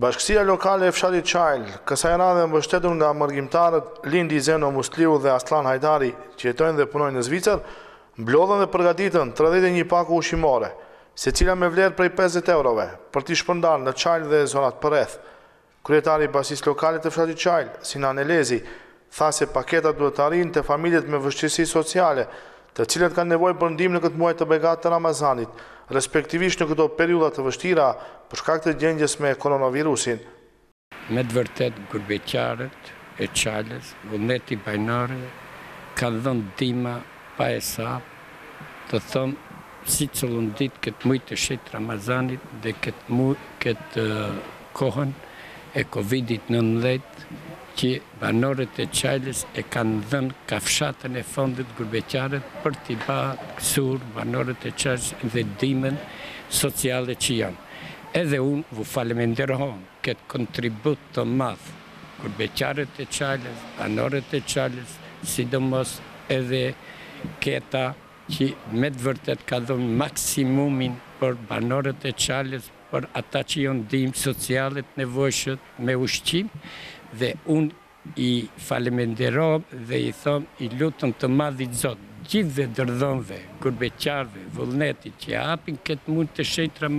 Bashkësia lokale e fshatit Çajlë, kësaj radhe e mbështetur nga mërgimtarët Lindi Zeno Musliu dhe Asllan Hajdari, që jetojnë dhe punojnë në Zvicër, mblodhën dhe përgatitën 31 pako ushqimore, secila me vlerë prej 50 eurove, për t'i shpërndarë në Çajlë dhe zonat përreth. Kryetari i bashkësisë lokale të fshatit Çajlë, Sinan Elezi, tha se paketat duhet të arrijnë te familjet me vështirësi sociale, të cilat kanë nevojë për ndihmë në këtë muaj të begatë të Ramazanit, respektivisht në këto periudha të vështira për shkak të gjendjes me koronavirusin. Me të vërtetë gurbetqarët e Çajlës, vullnetit, banorët kanë dhënë ndihma pa hesap, të thom si çëllon ditë këtë muj të shejtë Ramazanit dhe këtë kohën e Covidit nëntëmbëdhjetë që Banorët e Çajlës e kanë dhënë kafshatën e fundit gurbetqarët për t'i pasur banorët e Çajlës dhe ndihmën sociale që janë. Edhe unë u faleminderohem këtë kontribut të madh gurbetqarët e Çajlës, banorët e Çajlës, sidomos edhe keta që me të vërtetë ka dhënë maksimumin për banorët e Çajlës, për ata që janë ndihmë sociale të nevojshët me ushqim dhe unë i falemenderoj dhe i thom i lutem të madhit Zot gjithëve dordhonëve, gurbetqarëve, vullnetit që japin këtë muj të shejtë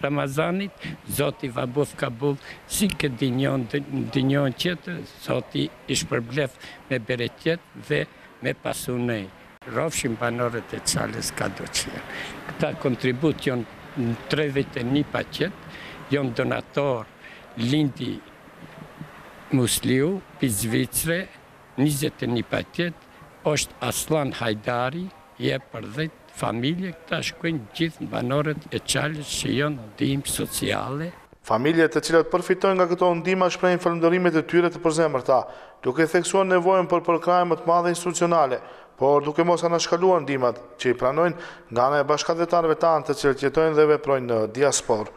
Ramazanit, Zoti va bëftë kabull si këtë dynjo, në dynjon tjetër Zoti i shpërbleftë me bereqet dhe me pasunej. Rrofshin banorët e Çajlës kado që janë. Këto kontribut jon tridhjetë e një paqet, jon donator Lindi Musliu pi Zvicre njëzet e një paqet, osht Asllon Hajdari jep për dhjet familje, këta shkojnë gjith në banorët e Çajlës që jon ndihmë sociale. Familjet të cilat përfitojnë nga këto ndihma shprehin falënderimet e tyre të përzemërta, duke theksuar nevojën për përkrahje më të madhe institucionale, por duke mos anashkaluar ndihmat, që i pranojnë, nga ana e bashkatdhetarëve tanë të cilët jetojnë dhe veprojnë në diasporë.